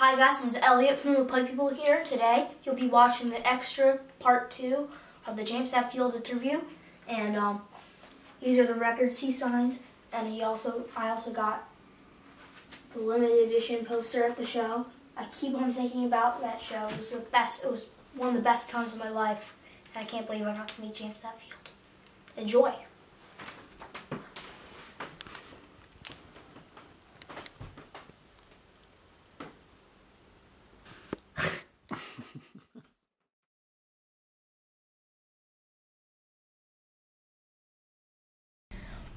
Hi guys, this is Elliott from Little Punk People here. Today you'll be watching the extra part two of the James Hetfield interview, and um, these are the records he signed. And he also, I also got the limited edition poster at the show. I keep on thinking about that show. It was the best. It was one of the best times of my life, and I can't believe I got to meet James Hetfield. Enjoy.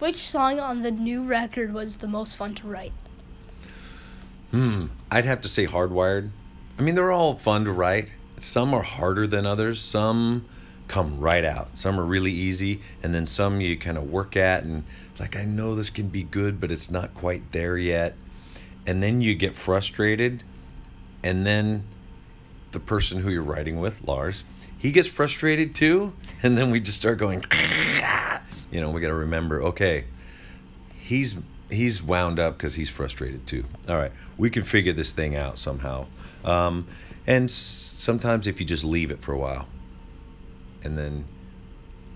Which song on the new record was the most fun to write? Hmm. I'd have to say Hardwired. I mean, they're all fun to write. Some are harder than others. Some come right out. Some are really easy, and then some you kind of work at, and it's like, I know this can be good, but it's not quite there yet. And then you get frustrated, and then the person who you're writing with, Lars, he gets frustrated too, and then we just start going, you know, we got to remember, okay, he's he's wound up because he's frustrated too. All right, we can figure this thing out somehow. Um, and sometimes if you just leave it for a while, and then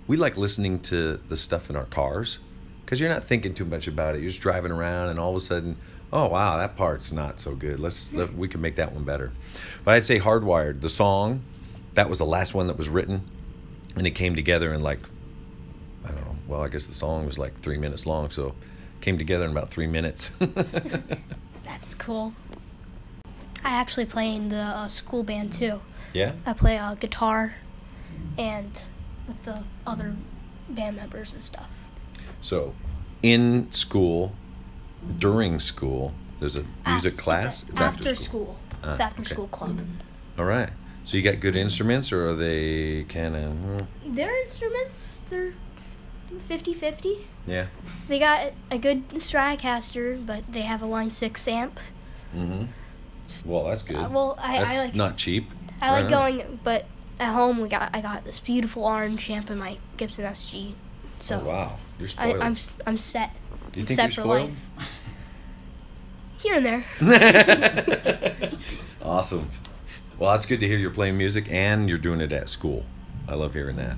we like listening to the stuff in our cars because you're not thinking too much about it. You're just driving around, and all of a sudden, oh wow, that part's not so good. Let's let, we can make that one better. But I'd say Hardwired, the song, that was the last one that was written, and it came together in like. Well, I guess the song was like three minutes long, so came together in about three minutes. That's cool. I actually play in the uh, school band too. yeah. I play uh, guitar and with the other band members and stuff. So, in school, during school, there's a music Af- class. It's, a- after, school. Ah, it's after okay. school club. All right. So you got good instruments, or are they kind of? Their instruments, they're 50-50. Yeah. They got a good Stratocaster, but they have a Line 6 amp. Mm-hmm. Well, that's good. Uh, well, I, that's I like not cheap. I like on. going, but at home we got I got this beautiful orange amp in my Gibson SG. So oh wow, you're I, spoiled. I'm I'm set. Do you I'm think set you're for spoiled? life. Here and there. awesome. Well, that's good to hear you're playing music and you're doing it at school. I love hearing that.